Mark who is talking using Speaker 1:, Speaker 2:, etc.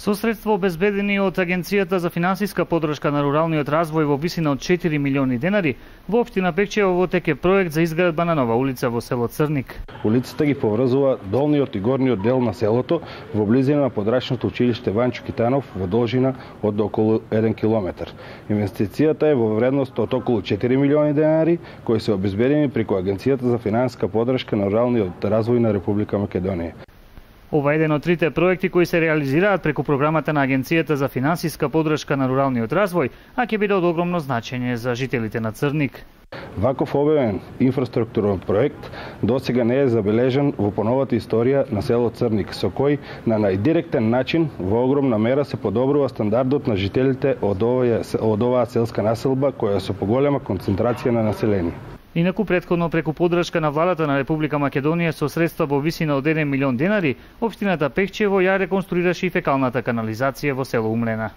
Speaker 1: Со средства обезбедени од Агенцијата за финансиска подршка на руралниот развој во висина од 4 милиони денари, во општина Пекчево во е проект за изградба на нова улица во село Црник.
Speaker 2: Улицата ги поврзува долниот и горниот дел на селото во близина на подрачното училиште Ванчо Китанов во должина од околу 1 километар. Инвестицијата е во вредност од околу 4 милиони денари, кои се обезбедени преку Агенцијата за финансиска подршка на руралниот развој на Република Македонија.
Speaker 1: Ова е еден од трите проекти кои се реализираат преку програмата на Агенцијата за финансиска подршка на руралниот развој, а ќе биде од огромно значење за жителите на Црник.
Speaker 2: Ваков обемен инфраструктурен проект досега не е забележен во поновата историја на село Црник, со кој на најдиректен начин во огромна мера се подобрува стандардот на жителите од оваа, од оваа селска населба која со поголема концентрација на население.
Speaker 1: Инаку предходно преку подршка на владата на Република Македонија со средства во висина од 1 милион денари, општината Пехчево ја реконструираше и фекалната канализација во село Умлена.